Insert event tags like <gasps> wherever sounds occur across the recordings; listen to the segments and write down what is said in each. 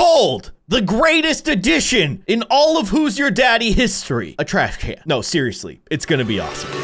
Behold, the greatest addition in all of Who's Your Daddy history. A trash can. No, seriously, it's gonna be awesome.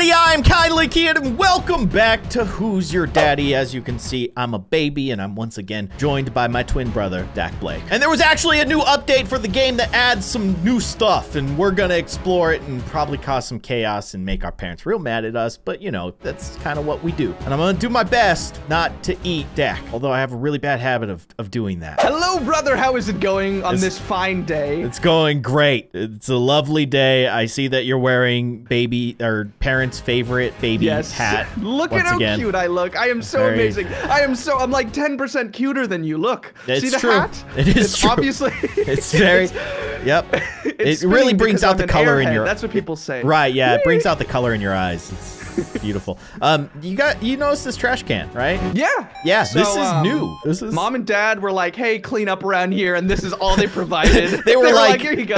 Everybody. I'm Kindly Keyin, and welcome back to Who's Your Daddy. As you can see, I'm a baby, and I'm once again joined by my twin brother, Dak Blake. And there was actually a new update for the game that adds some new stuff, and we're gonna explore it and probably cause some chaos and make our parents real mad at us. But you know, that's kind of what we do. And I'm gonna do my best not to eat Dak, although I have a really bad habit of, of doing that. Hello, brother. How is it going on It's- this fine day? It's going great. It's a lovely day. I see that you're wearing baby or parents' favorite baby Yes. hat. Look at how again. cute I look. I am so Very- amazing. I am so. I'm like 10% cuter than you. Look. It's See the true. hat? It is it's true. Obviously. <laughs> It's very, <laughs> yep. it's it really brings out the color in airhead. your. That's what people say. Right, yeah, it brings out the color in your eyes. It's <laughs> beautiful. Um, you got you noticed this trash can, right? Yeah. Yeah, So, this is um, new. This is Mom and dad were like, "Hey, clean up around here," and this is all they provided. <laughs> They were <laughs> like- "Here you go."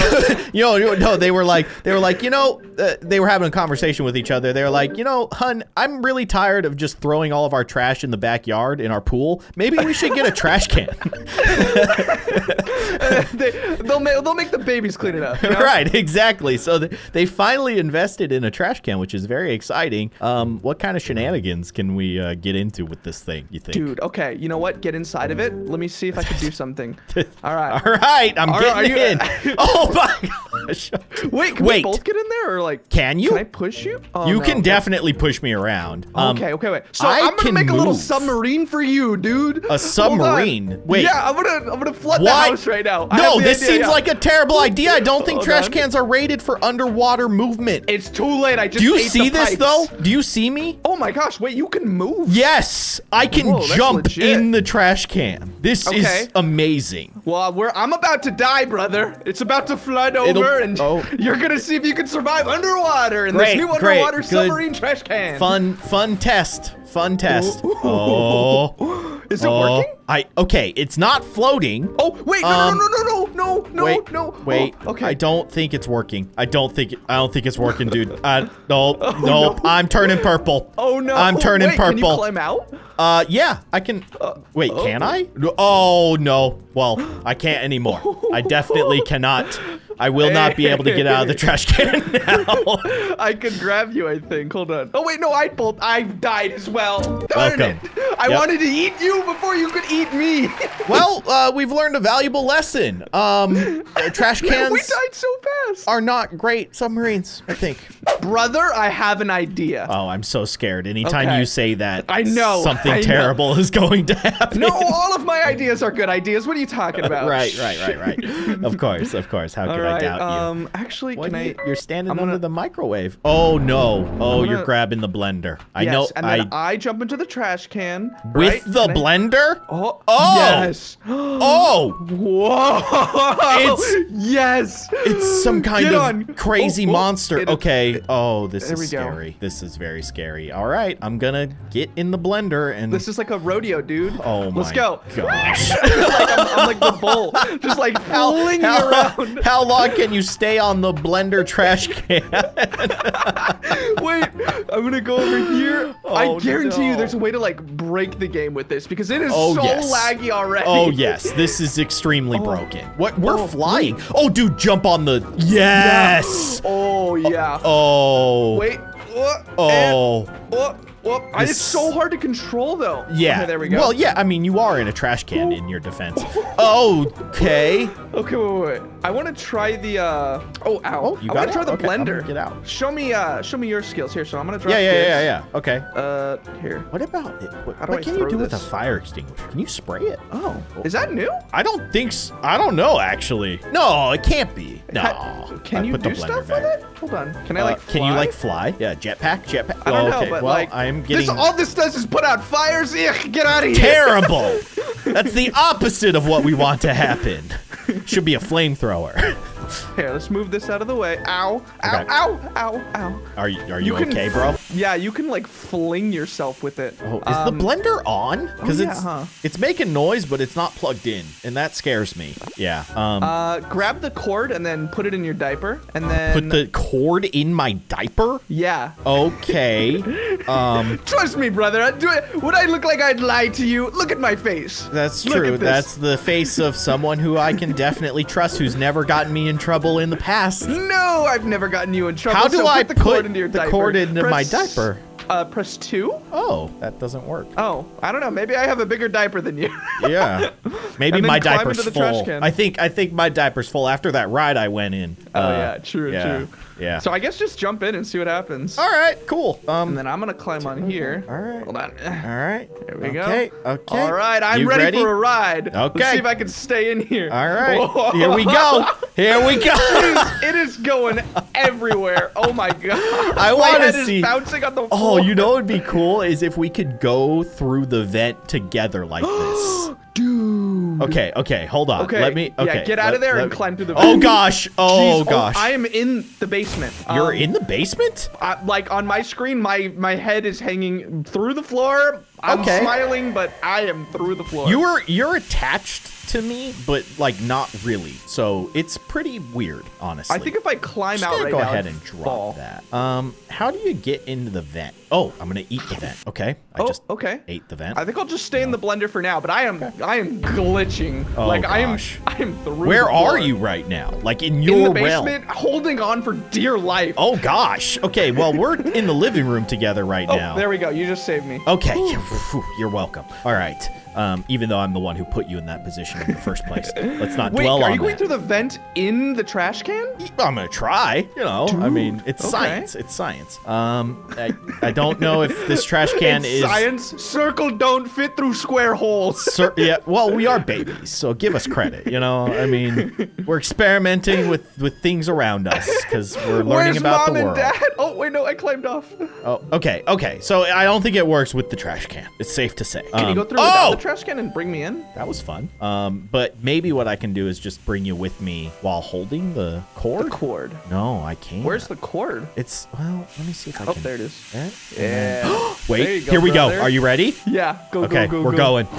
you know, no, they were like, they were like, you know, uh, they were having a conversation with each other. They were like, you know, hun, I'm really tired of just throwing all of our trash in the backyard in our pool. Maybe we should get a trash can. they, they'll make they'll make the babies clean it up. you know? right, exactly. So th- they finally invested in a trash can, which is very exciting. Um, what kind of shenanigans can we uh, get into with this thing? You think? Dude, okay, you know what? Get inside of it. Let me see if I can do <laughs> something. All right. All right, I'm Are- getting you- in. <laughs> oh my gosh! Wait, can Wait. we both get in there or like Can you? Can I push you? Oh, you no. can definitely push me around. Um, okay, okay, wait. So I I'm gonna make a little submarine for you, dude. A submarine? Wait. Yeah, I'm gonna I'm gonna flood the What? house right now. No, this idea, seems yeah. like a terrible idea. I don't think Hold trash on. cans are rated for underwater movement. It's too late. I just Do you see the this though? Do you see me? Oh my gosh! Wait, you can move. Yes, I can Whoa, jump in the trash can. This Okay. is amazing. Well, we're I'm about to die, brother. It's about to flood over, It'll- and oh. <laughs> you're gonna see if you can survive underwater in Great, this new great, underwater good. submarine trash can. Fun, fun test. Fun test. Ooh. <laughs> Oh, Is it oh. working? I okay. It's not floating. Oh wait! No, Um, no, no, no, no, no, no, wait, no. wait. Oh, okay. I don't think it's working. I don't think. It, I don't think it's working, dude. I nope, nope. no. I'm turning purple. Oh no! I'm turning Wait, Can you purple. climb out? Uh, yeah, I can. wait, oh. can I? Oh no. Well, I can't anymore. I definitely <laughs> cannot. I will not be able to get out of the trash can <laughs> now. I could grab you, I think. Hold on. Oh wait, no, I both I died as well. Darn Welcome. it! I Yep. wanted to eat you before you could eat me. <laughs> well, uh, we've learned a valuable lesson. Um, uh, trash <laughs> cans we died so fast. are not great submarines. I think. Brother, I have an idea. Oh, I'm so scared. Anytime Okay. you say that, I know, something I know. terrible is going to happen. no, all of my ideas are good ideas. What are you talking about? right, right, right, right. <laughs> of course, of course. How All could I right. doubt you? Um, actually, What can I? you, you're standing I'm under gonna- the microwave. Oh no! Oh, I'm you're grabbing the blender. I yes, know. and I then I, jump into the trash can. with right? the Can I- blender. Oh, Oh! yes. <gasps> Oh, Whoa! It's- yes. it's some kind Get of on. crazy Oh, oh, monster. it- okay. Oh, this is we go. scary. This is very scary. All right, I'm gonna get in the blender and. This is like a rodeo, dude. oh my god. Let's go. gosh. <laughs> like I'm, I'm like the bull, just like <laughs> flinging how, around. how long can you stay on the blender trash can? <laughs> Wait, I'm gonna go over here. Oh, I Oh, guarantee you, there's a way to like break the game with this because it is Oh, so yes. laggy already. Oh yes, this is extremely broken. What? We're Oh, flying. Oh, dude, jump on the. Yes. Oh yeah. Oh. Wait. Uh, Oh. and- oh, oh. I- It's so hard to control though. Yeah. Okay, there we go. Well, yeah. I mean, you are in a trash can in your defense. <laughs> okay. Okay, wait, wait, wait. I want to try the. uh Oh, ow. Oh, you I want to try the Okay, blender. get out. Show me, uh, show me your skills here. So I'm gonna drop Yeah, yeah, this. yeah, yeah. Okay. Uh, here. What about it? What, How do what I can you do with a fire extinguisher? Can you spray it? Oh, is that new? I don't think so. I don't know actually. No, it can't be. No. Can I you do stuff back. with it? Hold on. Can I Uh, like? can you fly? like fly? Yeah, jetpack, jetpack. I don't oh, know, okay. but well, like I'm getting this. All this does is put out fires. Ugh, get out of here. terrible. <laughs> That's the opposite of what we want to happen. Should be a flamethrower thrower. <laughs> Here, let's move this out of the way. Ow, ow, Okay. ow, ow, ow. Are you are you, You okay, bro? Yeah, you can like fling yourself with it. Oh, is Um, the blender on? Because yeah, it's huh. it's making noise, but it's not plugged in, and that scares me. Yeah. Um, Uh, grab the cord and then put it in your diaper, and then put the cord in my diaper. yeah. Okay. <laughs> um, Trust me, brother. I do it. Would I look like I'd lie to you? Look at my face. that's true. That's the face of someone who I can definitely trust, who's never gotten me in trouble in the past. No, I've never gotten you in trouble. How do so I put the cord into your the diaper? cord into my diaper? Uh, press two. Oh, that doesn't work. Oh, I don't know. Maybe I have a bigger diaper than you. <laughs> Yeah. Maybe my diaper's into the trash full. I think I think my diaper's full after that ride I went in. oh Uh, yeah, true, yeah, true. Yeah. So I guess just jump in and see what happens. All right, cool. Um And then I'm gonna climb on here. All right. Hold on. All right. There we okay, go. Okay. All right, I'm You ready, for a ride. Okay. Let's see if I can stay in here. All right. Whoa. Here we go. Here we go. <laughs> it is going everywhere. Oh my god. I head is see- bouncing on the Oh, you know what would be cool is if we could go through the vent together like <gasps> this. dude. Okay, okay, hold on. Okay. Let me. yeah, Okay. get out let- of there and me- climb through the. Oh gosh. Oh Jeez, gosh. I am in the basement. You're Um, in the basement? I, like on my screen, my my head is hanging through the floor. I'm Okay. smiling, but I am through the floor. You are you're attached to me, but like not really. So it's pretty weird, honestly. I think if I climb Just out right go now, ahead and drop fall. that. Um, how do you get into the vent? Oh, I'm gonna eat the vent. Okay, I Oh, just okay. ate the vent. I think I'll just stay in the blender for now. But I am I am glitching. Oh, like I am. I am through. Where the are you right now? Like in In your the realm? basement, holding on for dear life. Oh gosh. Okay, well we're in the living room together right Oh, now. there we go. You just saved me. Okay, you're welcome. All right. Um, even though I'm the one who put you in that position in the first place, let's not <laughs> Wait, dwell on that. are you going that. through the vent in the trash can? I'm gonna try. You know, I mean, it's okay. science. It's science. Um, I, I don't know if this trash <laughs> can It's is. science. Circle don't fit through square holes. <laughs> Cer- yeah, well, we are babies, so give us credit. You know, I mean, we're experimenting with with things around us because we're learning Where's about mom the and world. dad? Oh wait, no, I climbed off. Oh, okay, okay. So I don't think it works with the trash can. It's safe to say. Can you Um, go through oh! Trash can and bring me in? That was fun. Um, but maybe what I can do is just bring you with me while holding the cord. The cord. No, I can't. Where's the cord? It's well. Let me see if I Oh, can. there it is. Yeah. then- <gasps> <gasps> Wait. There you go, here we brother. go. Are you ready? Yeah. Go Okay, go go. we're go. going. <laughs> <laughs>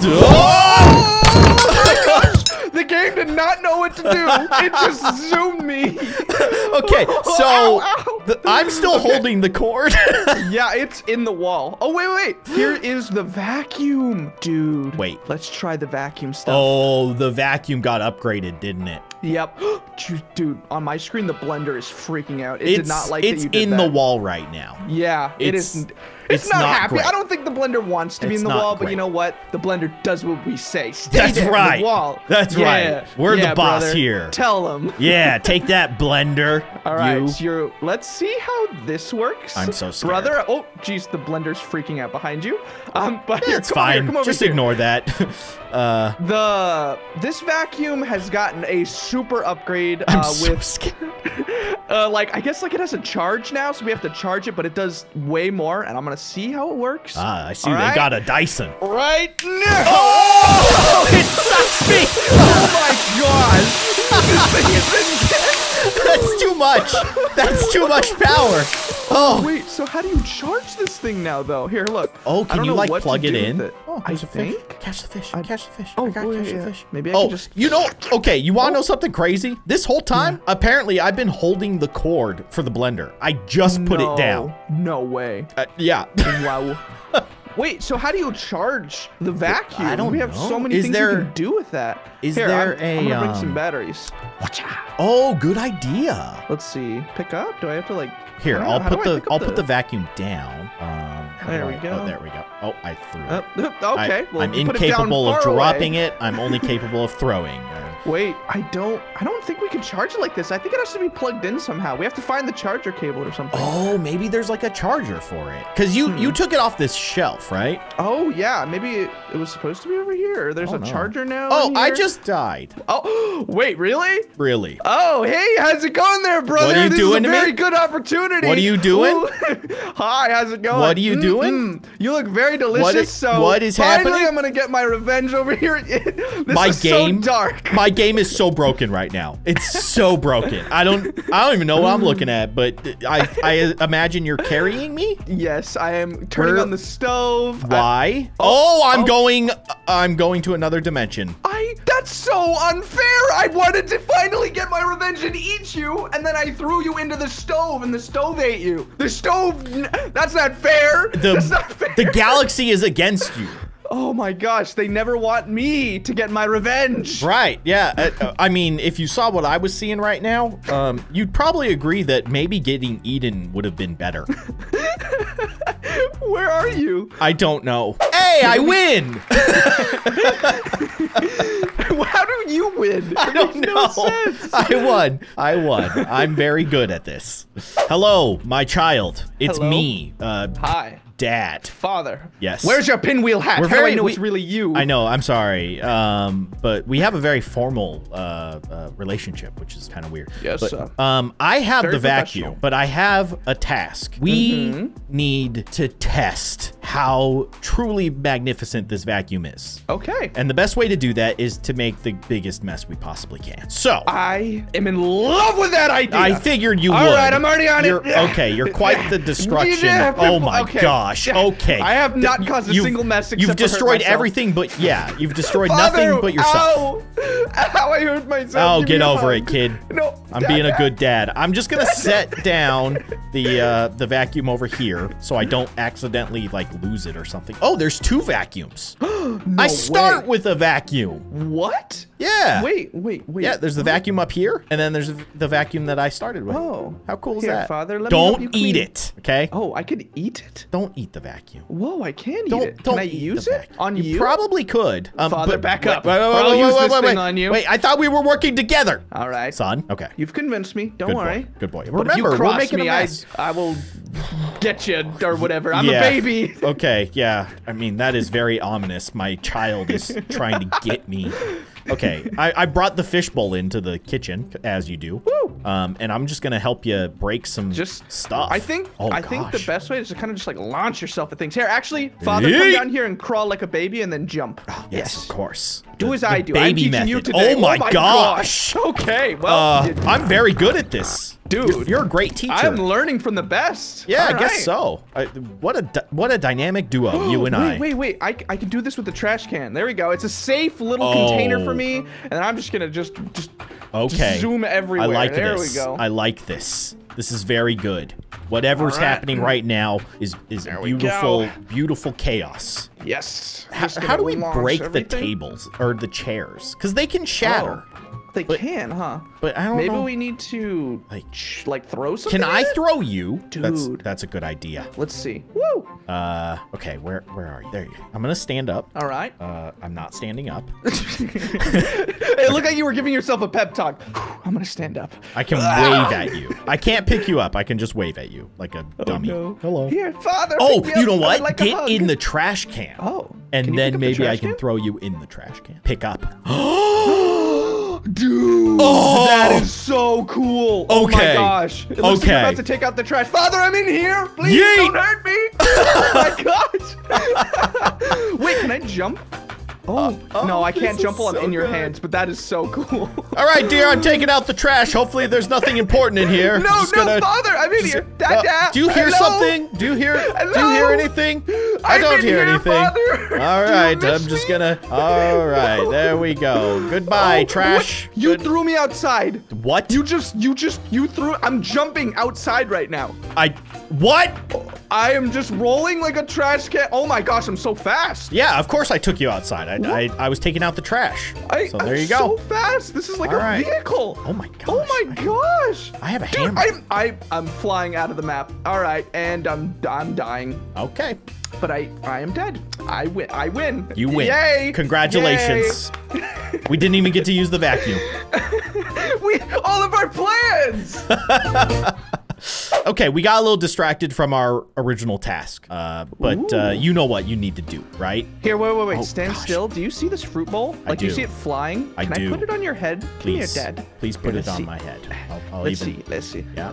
Oh! The game did not know what to do. It just <laughs> zoomed me. okay, <laughs> oh, so Ow, ow. I'm still holding the cord. <laughs> Yeah, it's in the wall. Oh wait, wait. Here is the vacuum, dude. Wait. Let's try the vacuum stuff. oh, the vacuum got upgraded, didn't it? Yep. <gasps> Dude, on my screen, the blender is freaking out. It it's did not like it's that you did in that. the wall right now. Yeah, it It's- is. It's, it's not, not happy. great. I don't think the blender wants to be in the wall, but you know what? The blender does what we say. Stay That's right. the wall. That's Yeah. right. We're the boss brother. here. Tell them. Yeah, take that blender. <laughs> All right, you. so you're, let's see how this works. I'm so scared. Brother, oh, geez, the blender's freaking out behind you. Um, <laughs> but here, It's here, fine. over Just here. ignore that. <laughs> uh, The this vacuum has gotten a super upgrade I'm uh, so with scared. uh, like I guess like it has a charge now, so we have to charge it, but it does way more, and I'm gonna see how it works. Ah, I see All they right. got a Dyson. right now. Oh, <laughs> it sucks me. Oh my gosh! <laughs> this thing is intense. That's too much. That's too much power. Oh. Wait, so how do you charge this thing now, though? Here, look. Oh, can you like plug it in? with Oh, I there's a fish. Catch the fish. I- catch the fish. Oh, I got boy, catch the yeah. fish. Maybe I oh, can just- you know, okay, you want to know something crazy? This whole time, apparently, I've been holding the cord for the blender. I just put it down. No way. Uh, yeah. Wow. <laughs> Wait, so how do you charge the vacuum? I don't We have know. so many Is things there- you can do with that. is Here, there I'm, I'm a, gonna bring some um, batteries. oh, good idea. Let's see. Pick up? Do I have to like? Here, I know, I'll put the I'll put the vacuum down. Um, There we I- go. Oh, there we go. Oh, I threw it. Uh, <laughs> I- okay. well, I'm incapable of far away. dropping it. I'm only <laughs> capable of throwing. Wait, I don't. I don't think we can charge it like this. I think it has to be plugged in somehow. We have to find the charger cable or something. Oh, maybe there's like a charger for it. Cause you Hmm. you took it off this shelf, right? Oh yeah, maybe it, it was supposed to be over here. Or there's Oh, a no. charger now. Oh, I just died. Oh, <gasps> wait, really? Really? Oh, hey, how's it going there, brother? What are you this doing is a me? very good opportunity. What are you doing? <laughs> Hi, how's it going? What are you doing? Mm-mm. You look very delicious. What is- so what is finally, happening? I'm gonna get my revenge over here. <laughs> this My is game, so dark. my game is so broken right now. It's so broken. I don't I don't even know what I'm looking at, but I I imagine you're carrying me? Yes, I am turning Where- on the er, stove. I- Why? Oh, oh, I'm oh. going I'm going to another dimension. I that's so unfair. I wanted to finally get my revenge and eat you, and then I threw you into the stove, and the stove ate you. The stove. That's not fair. The that's not fair. the galaxy is against you. Oh my gosh, they never want me to get my revenge. Right. Yeah. Uh, uh, I mean, if you saw what I was seeing right now, um, you'd probably agree that maybe getting eaten would have been better. <laughs> Where are you? I don't know. Hey, I win! <laughs> How do you win? I don't Makes know. No sense. I won. I won. I'm very good at this. Hello, my child. It's Hello? me, uh, Hi, Dad. father. Yes. Where's your pinwheel hat? We're How very- do I know we- it's really you? I know. I'm sorry. Um, but we have a very formal uh, uh, relationship, which is kind of weird. Yes, But, sir. Um, I have Very the vacuum, but I have a task. We Mm-hmm. need to test how truly magnificent this vacuum is. Okay. And the best way to do that is to make the biggest mess we possibly can. So, I am in love with that idea. I figured you All would. All right, I'm already on it. You're, Okay, you're quite the <laughs> destruction. Oh my okay. Gosh. Okay. I have not Th- caused a single mess except You've destroyed everything but yeah, you've destroyed Father, nothing but yourself. Ow! Ow, I hurt myself. Oh, Give get over it, kid. No, I'm Dad, being a good dad. I'm just gonna <laughs> set down the uh, the vacuum over here so I don't accidentally like lose it or something. Oh, there's two vacuums. <gasps> no I start way. with a vacuum. What? Yeah. Wait, wait, wait. Yeah, there's the vacuum up here, and then there's the vacuum that I started with. Oh. How cool is Here, that? Father, let me help don't eat it, okay? Oh, I could eat it. Don't eat the vacuum. Whoa, I can Don't eat it. don't Can I use it vacuum. on you? You probably could. Um, Father, but back up. Wait, wait, wait, I'll use wait, this wait, thing wait. on you. Wait, I thought we were working together. All right. Son, okay. You've convinced me. Don't Good worry. boy. Good boy. But if you Remember, we're cross making me, a I, mess. I will get you or whatever. I'm Yeah. a baby. Okay, yeah. I mean, that is very ominous. My child is trying to get me. <laughs> Okay, I, I brought the fishbowl into the kitchen, as you do. Woo. Um, and I'm just gonna help you break some Just stuff. I think Oh, I think the best way is to kind of just like launch yourself at things. Here, actually, father, come down here and crawl like a baby and then jump. Yes, of course. Do The- as I do. Baby method. you today. Oh my, gosh. Okay, well, Uh, I'm very good at this, Dude. You're, you're a great teacher. I'm learning from the best. yeah, I All guess so. I, what a what a dynamic duo, <gasps> you and wait, I. Wait, wait, I, I can do this with the trash can. There we go. It's a safe little container Oh. for me, and I'm just gonna just just Okay. zoom everywhere. I like there this. we go. I like this. This is very good. Whatever's right. happening right now is is There beautiful, beautiful chaos. yes. How, how do we break everything. the tables or the chairs? Because they can shatter. Oh, they But- can, huh? But I don't know. Maybe know. we need to Like- like throw something. Can I it? throw you? That's, Dude. that's a good idea. Let's see. Woo! Uh, okay, where where are you? There you. I'm gonna stand up. All right. Uh, I'm not standing up. <laughs> it looked like you were giving yourself a pep talk. I'm gonna stand up. I can wave at you. I can't pick you up. I can just wave at you like a dummy. Oh, no. Hello. Here, father. Oh, you know what? Like Get in the trash can. Oh. And then up the maybe I trash can throw you in the trash can. Pick up. <gasps> <gasps> <gasps> Dude, Oh! that is so cool. Oh my Okay. gosh. It looks like Okay. you're about to take out the trash. Father, I'm in here. Please Yeet. don't hurt me. oh my <laughs> gosh. <laughs> Wait, can I jump? Oh, no, I can't jump while I'm so in your good. hands, but that is so cool. <laughs> All right, dear, I'm taking out the trash. Hopefully, there's nothing important in here. <laughs> no, no, gonna- father, I'm in here. Dad, Uh, do you hear hello? something? Do you hear? Do you hear anything? I I'm don't hear here, anything. Father. <laughs> All right, I'm just gonna. All right, there we go. Goodbye, Oh, trash. what? You Good- threw me outside. what? You just, you just, you threw. I'm jumping outside right now. I what? I am just rolling like a trash can. Oh my gosh, I'm so fast. Yeah, of course I took you outside. I I, I was taking out the trash. I, so there I'm you go. So fast. This is like All a right. vehicle. Oh my gosh. Oh my gosh. I have a Dude, hammer. I'm I, I'm flying out of the map. All right, and I'm I'm dying, Okay. but I I am dead. I win. I win. You win. Yay! Congratulations. we didn't even get to use the vacuum. <laughs> We all of our plans. <laughs> Okay, we got a little distracted from our original task. Uh, but uh, you know what you need to do, right? Here, wait, wait, wait. Oh, Stand gosh. still. Do you see this fruit bowl? I Like, you see it flying? I Can do. I put it on your head? Please, Come here, please put Here, it on see. my head. I'll, I'll Let's even. see. Let's see. Yeah. Uh,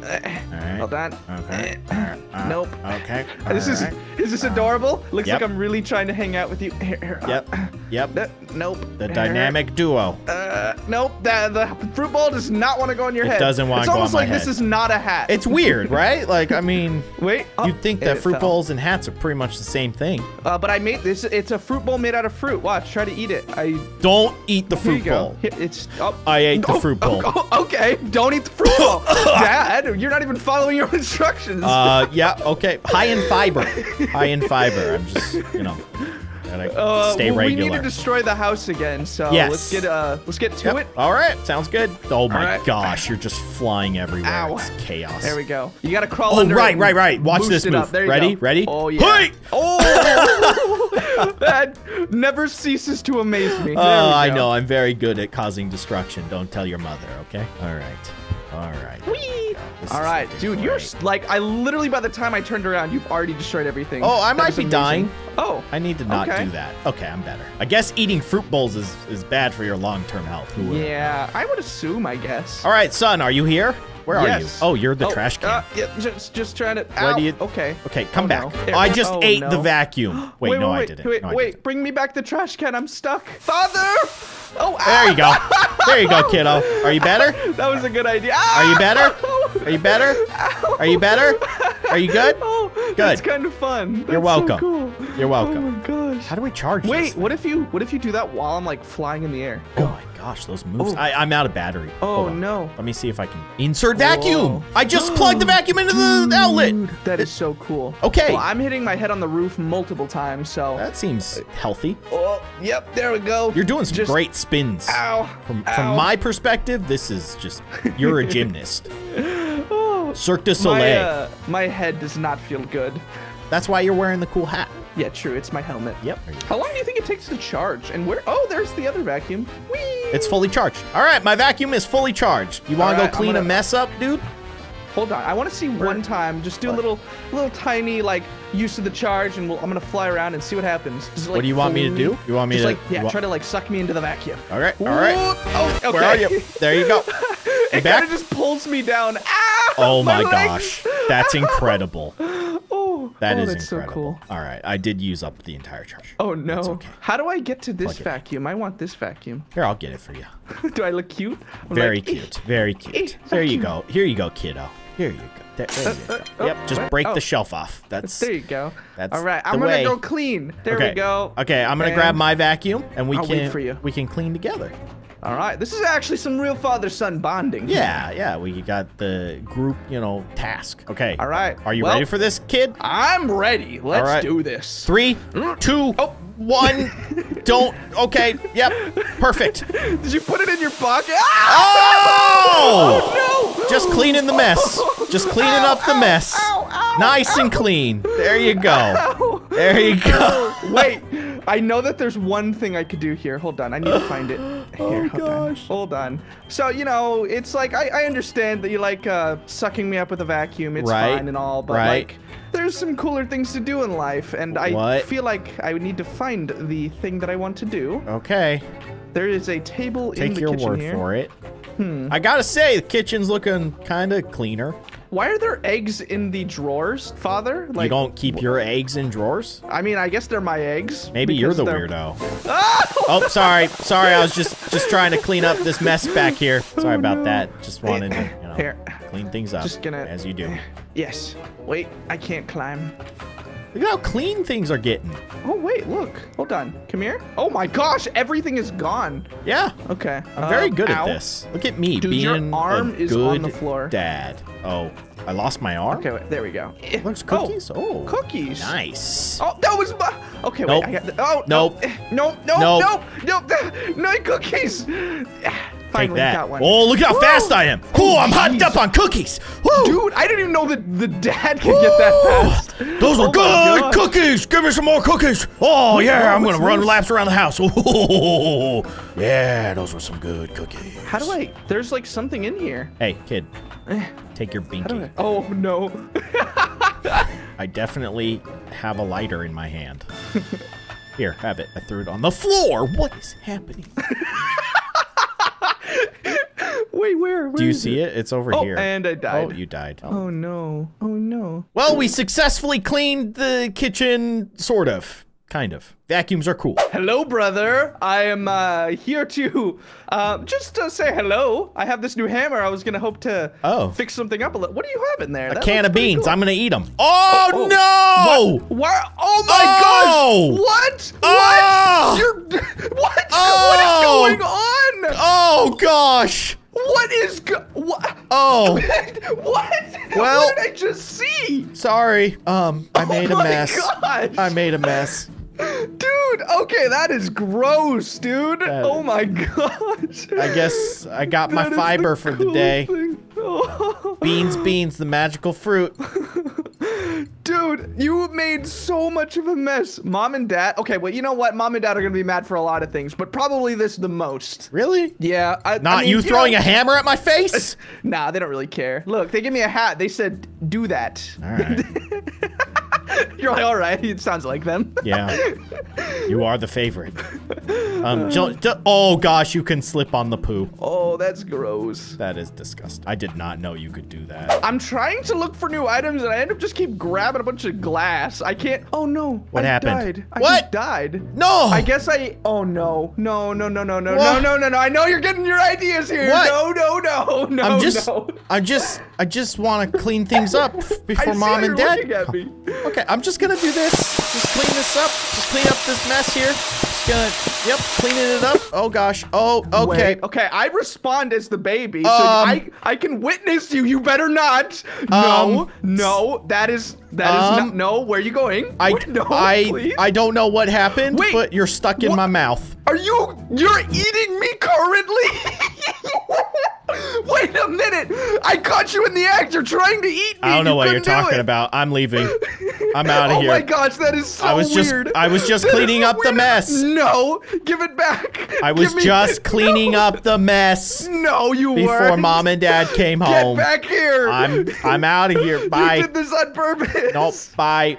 All right. Hold on. Okay. Uh, Uh, nope. Okay. <laughs> This is alright. is this adorable? Looks Yep. like I'm really trying to hang out with you. Here, here. uh, Yep. Yep. uh, nope. The dynamic duo. Uh, nope. The, the fruit bowl does not want to go on your It head. doesn't wanna It's go on almost my like this is not a hat. It's weird, <laughs> right? Like, I mean, Wait. oh, you'd think that fruit fell. bowls and hats are pretty much the same thing. Uh, but I made this. It's a fruit bowl made out of fruit. Watch. Try to eat it. I. Don't eat the fruit go. bowl. It's. Oh. I ate the Oh, fruit bowl. oh, oh, okay. Don't eat the fruit bowl, <laughs> Dad. You're not even following your instructions. Uh, yeah, okay. High in fiber. High in fiber. I'm just, you know, gotta Uh, stay well, We need to destroy the house again, so Yes. let's get uh let's get to Yep. it. All right, sounds good. Oh my right. gosh, you're just flying everywhere. Ow. It's chaos. There we go. You gotta crawl Oh, under right, it and right, right. Watch this move. Ready? go. Ready? Oh yeah. Hey! Oh, <laughs> that never ceases to amaze me. Oh, we I know. I'm very good at causing destruction. Don't tell your mother, okay? All right. All right. Whee! All right, dude. You're like I literally by the time I turned around, you've already destroyed everything. Oh, I That might be amazing. dying. Oh, I need to not Okay. do that. Okay, I'm better. I guess eating fruit bowls is, is bad for your long-term health. Who would- yeah. I would assume. I guess. All right, son, are you here? Where are you? Oh, you're the Oh, trash can. Uh, yeah, just just trying to. Where Ow. do you- Okay. okay, come Oh, back. no. I just Oh, ate the vacuum. <gasps> Wait, wait, no, wait, I didn't. Wait, No, I wait, didn't. bring me back the trash can. I'm stuck. Father! Oh, There you go. There you go, kiddo. <laughs> Are you better? That was a good idea. Are you better? <laughs> Are you better? Are you better? Are you good? <laughs> Oh, Good. That's kind of fun. That's You're welcome. So cool. You're welcome. Oh my gosh. How do we charge Wait, this? what if you what if you do that while I'm like flying in the air? My gosh, those moves. Oh. I, I'm out of battery. Oh, no. Let me see if I can insert vacuum. Whoa. I just plugged the vacuum into the outlet. Dude, that is so cool. Okay. Well, I'm hitting my head on the roof multiple times, so. That seems healthy. Oh, yep, there we go. You're doing some Just- great spins. Ow. From ow. from my perspective, this is just you're a gymnast. <laughs> Oh, Cirque du my, Soleil. uh, my head does not feel good. That's why you're wearing the cool hat. Yeah, true. It's my helmet. Yep. How long do you think it takes to charge? And where? Oh, there's the other vacuum. Whee! It's fully charged. All right, my vacuum is fully charged. You want to go clean a gonna- mess up, dude? Hold on. I want to see one time. Just do a little, little tiny like use of the charge, and we'll, I'm gonna fly around and see what happens. Just, like, What do you want me to do? You want me just, to- like yeah, try to like suck me into the vacuum. All right, all right. Oh, okay. Where are you? There you go. <laughs> it You kind of just pulls me down. Ow! Oh <laughs> my, legs! gosh, that's incredible. <laughs> Oh, That oh, is that's incredible. so cool. All right, I did use up the entire charge. Oh no. okay. How do I get to this Plug it in. vacuum? I want this vacuum. Here, I'll get it for you. <laughs> do I look cute? I'm Very like, "Eh." cute. Very <laughs> cute. There you go. Here you go, kiddo. Here you go. There, there you go. Uh, uh, Yep, just break Oh. the shelf off. That's There you go. That's All right, I'm gonna way. go clean. There okay. we go. Okay, I'm gonna And- grab my vacuum and we I'll can wait for you. we can clean together. All right, this is actually some real father-son bonding. Yeah, yeah. We got the group, you know, task. Okay. All right, Are you well- ready for this, kid? I'm ready. Let's right. do this. Three, two, Oh. one. <laughs> Don't. Okay. Yep. Perfect. Did you put it in your pocket? Ah! Oh! No! Just cleaning the mess. Just cleaning Ow, up the ow, mess. ow, Nice and clean. There you go. There you go. Wait, I know that there's one thing I could do here. Hold on, I need to <gasps> find it. Here, Oh, hold on. gosh. Hold on. So, you know, it's like, I, I understand that you like uh, sucking me up with a vacuum. It's Right, fine and all, but right. like, there's some cooler things to do in life, and I What? feel like I need to find the thing that I want to do. Okay. There is a table in the kitchen here. Take your word for it. Hmm. I gotta say, the kitchen's looking kind of cleaner. Why are there eggs in the drawers, Father? Like, you don't keep your eggs in drawers? I mean, I guess they're my eggs. Maybe you're the they're- weirdo. Ah! <laughs> Oh, sorry. Sorry, I was just just trying to clean up this mess back here. Sorry about no. that. Just wanted to, you know, clean things up Just gonna- as you do. Yes. Wait, I can't climb. Look at how clean things are getting. Oh, wait, look. Hold on. Come here. Oh my gosh, everything is gone. Yeah, Okay. I'm very um, good ow. at this. Look at me Dude, your being arm a is good on the floor. dad. Oh, I lost my arm. Okay, wait, there we go. There's Oh, cookies. Oh, cookies. Nice. Oh, that was my. Okay, Nope. wait. I got the, oh, Nope. No, no, Nope. no, no, no, cookies. Take that. one. Oh, look at how Woo! fast I am. Oh, I'm hyped jeez. up on cookies. Woo! Dude, I didn't even know that the dad could get that fast. Those were Oh good cookies. Give me some more cookies. Oh, yeah, I'm going to run this? laps around the house. <laughs> Oh, yeah, those were some good cookies. How do I? There's like something in here. Hey, kid, Eh. Take your binky. Oh no. <laughs> I definitely have a lighter in my hand. Here, have it. I threw it on the floor. What is happening? <laughs> Wait, where? where Do you see it? It's over Oh, here. and I died. Oh, you died. Oh no. Oh no. Well, we successfully cleaned the kitchen, sort of. Kind of. Vacuums are cool. Hello, brother. I am uh, here to uh, just to say hello. I have this new hammer. I was gonna hope to Oh. fix something up a little. What do you have in there? A That can of beans. cool. I'm gonna eat them. Oh, oh. no! Why? Oh my Oh! gosh! What? Oh! What? You're <laughs> what? Oh! What is going on? Oh gosh! What is go- <laughs> what? Oh, what? Well- what did I just see? sorry. Um, I made a oh my mess. Gosh. I made a mess. Dude, okay, that is gross, dude. That- oh my gosh. I guess I got my That is fiber for the day. Oh. <laughs> Beans, beans, the magical fruit. Dude, you made so much of a mess. Mom and dad. Okay, well, you know what? Mom and dad are gonna be mad for a lot of things, but probably this the most. Really? Yeah. I, Not I mean, you throwing know, a hammer at my face? <laughs> Nah, they don't really care. Look, they give me a hat. They said, do that. All right. <laughs> <laughs> You're like, all right. It sounds like them. <laughs> Yeah. You are the favorite. <laughs> Um, oh gosh, you can slip on the poo. Oh, that's gross. That is disgusting. I did not know you could do that. I'm trying to look for new items and I end up just keep grabbing a bunch of glass. I can't. Oh no. What I happened? Died. I What? just died. No! I guess I. Oh no. No, no, no, no, no, no, What? no, no, no. I know you're getting your ideas here. What? No, no, no, no. I'm just, No. I just, I just want to clean things up before mom and dad. at me. Okay, I'm just gonna do this. Just clean this up. Just clean up this mess here. Just gonna, yep, cleaning it up. Oh gosh. Oh, okay. Wait, okay, I respond as the baby, so Um, I I can witness you. You better not. No, Um, no, that is that is um, not. No, where are you going? I, Wait, no, I, please. I don't know what happened, Wait, but you're stuck in what- my mouth. Are you? You're eating me currently? <laughs> Wait a minute! I caught you in the act. You're trying to eat me. I don't know You what you're talking it. about. I'm leaving. <laughs> I'm out of oh here. my gosh, that is so I was just- I was just That cleaning up the mess. No, give it back. I was me- just <laughs> cleaning No. up the mess No, you before weren't. mom and dad came Get home. back here. I'm I'm out of here. Bye. You did this on purpose. Nope. Bye.